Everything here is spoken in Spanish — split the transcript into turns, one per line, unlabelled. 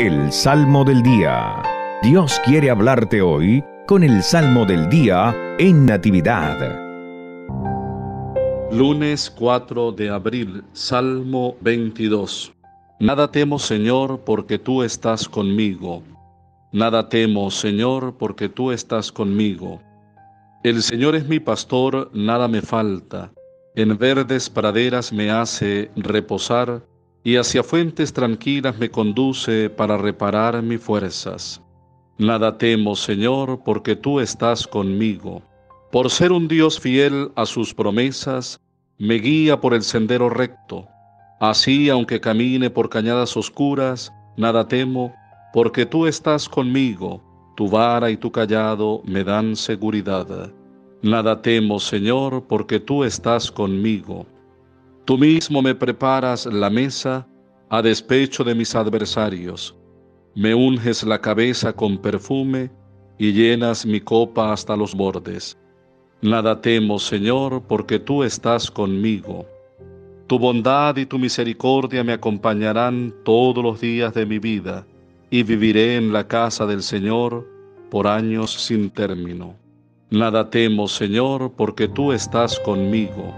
El Salmo del Día. Dios quiere hablarte hoy con el Salmo del Día en Natividad.
Lunes 4 de abril, Salmo 22. Nada temo, Señor, porque tú estás conmigo. Nada temo, Señor, porque tú estás conmigo. El Señor es mi pastor, nada me falta. En verdes praderas me hace reposar y hacia fuentes tranquilas me conduce para reparar mis fuerzas. Nada temo, Señor, porque tú estás conmigo. Por ser un Dios fiel a sus promesas, me guía por el sendero recto. Así, aunque camine por cañadas oscuras, nada temo, porque tú estás conmigo, tu vara y tu callado me dan seguridad. Nada temo, Señor, porque tú estás conmigo. Tú mismo me preparas la mesa a despecho de mis adversarios. Me unges la cabeza con perfume y llenas mi copa hasta los bordes. Nada temo, Señor, porque tú estás conmigo. Tu bondad y tu misericordia me acompañarán todos los días de mi vida, y viviré en la casa del Señor por años sin término. Nada temo, Señor, porque tú estás conmigo